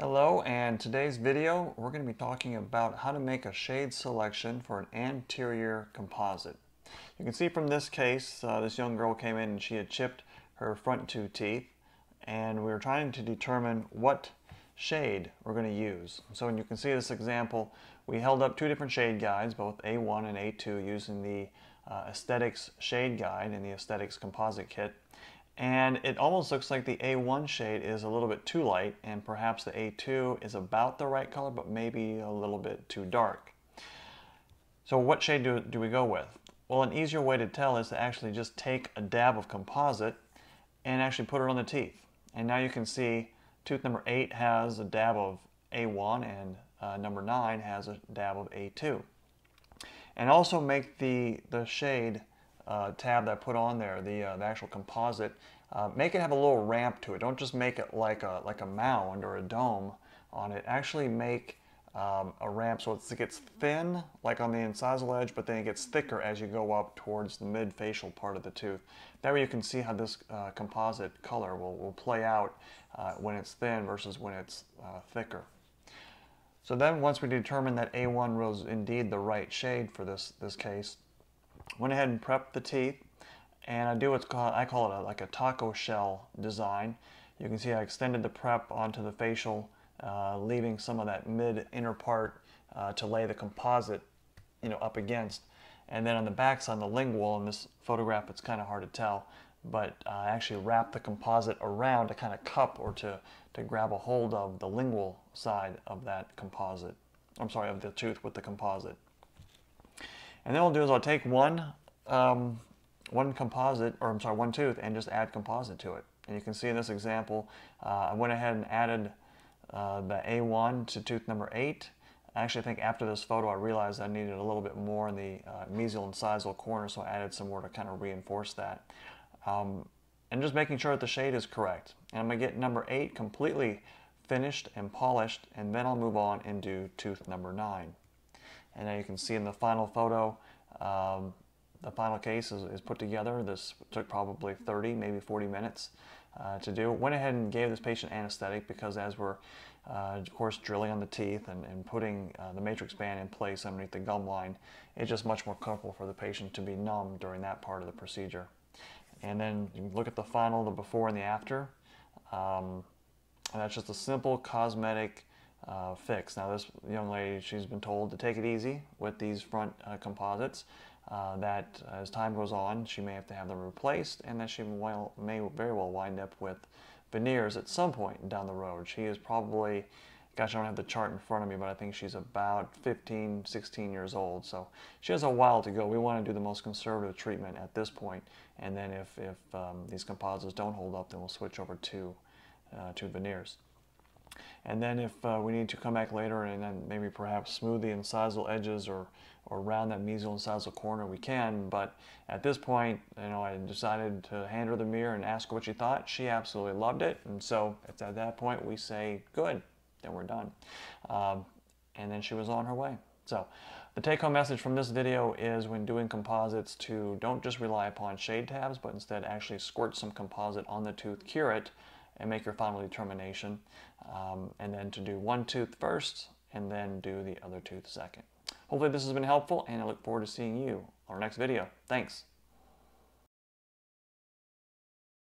Hello, and today's video we're going to be talking about how to make a shade selection for an anterior composite. You can see from this case, uh, this young girl came in and she had chipped her front two teeth and we were trying to determine what shade we're going to use. So when you can see this example, we held up two different shade guides, both A1 and A2 using the uh, Aesthetics shade guide in the Aesthetics composite kit and it almost looks like the A1 shade is a little bit too light and perhaps the A2 is about the right color but maybe a little bit too dark. So what shade do, do we go with? Well an easier way to tell is to actually just take a dab of composite and actually put it on the teeth. And now you can see tooth number 8 has a dab of A1 and uh, number 9 has a dab of A2. And also make the, the shade uh, tab that I put on there, the, uh, the actual composite, uh, make it have a little ramp to it. Don't just make it like a, like a mound or a dome on it. Actually make um, a ramp so it gets thin, like on the incisal edge, but then it gets thicker as you go up towards the mid-facial part of the tooth. That way you can see how this uh, composite color will, will play out uh, when it's thin versus when it's uh, thicker. So then once we determine that A1 was indeed the right shade for this, this case, went ahead and prepped the teeth and I do what's called, I call it a, like a taco shell design. You can see I extended the prep onto the facial, uh, leaving some of that mid inner part uh, to lay the composite you know, up against. And then on the back side, the lingual, in this photograph it's kind of hard to tell, but uh, I actually wrap the composite around to kind of cup or to, to grab a hold of the lingual side of that composite. I'm sorry, of the tooth with the composite. And then what I'll do is I'll take one, um, one composite, or I'm sorry, one tooth and just add composite to it. And you can see in this example, uh, I went ahead and added uh, the A1 to tooth number 8. I actually think after this photo I realized I needed a little bit more in the uh, mesial incisal corner, so I added some more to kind of reinforce that. Um, and just making sure that the shade is correct. And I'm going to get number 8 completely finished and polished, and then I'll move on and do tooth number 9. And now you can see in the final photo, um, the final case is, is, put together. This took probably 30, maybe 40 minutes uh, to do. Went ahead and gave this patient anesthetic because as we're, uh, of course, drilling on the teeth and, and putting uh, the matrix band in place underneath the gum line, it's just much more comfortable for the patient to be numb during that part of the procedure. And then you look at the final, the before and the after. Um, and that's just a simple cosmetic uh, fix. Now this young lady, she's been told to take it easy with these front uh, composites, uh, that as time goes on she may have to have them replaced and that she may very well wind up with veneers at some point down the road. She is probably, gosh I don't have the chart in front of me, but I think she's about 15, 16 years old. So she has a while to go. We want to do the most conservative treatment at this point and then if, if um, these composites don't hold up then we'll switch over to, uh, to veneers. And then if uh, we need to come back later and then maybe perhaps smooth the incisal edges or, or round that mesial incisal corner, we can. But at this point, you know, I decided to hand her the mirror and ask her what she thought. She absolutely loved it. And so at that point, we say, good, then we're done. Um, and then she was on her way. So the take-home message from this video is when doing composites to don't just rely upon shade tabs, but instead actually squirt some composite on the tooth, cure it, and make your final determination. Um, and then to do one tooth first and then do the other tooth second. Hopefully this has been helpful and I look forward to seeing you on our next video. Thanks.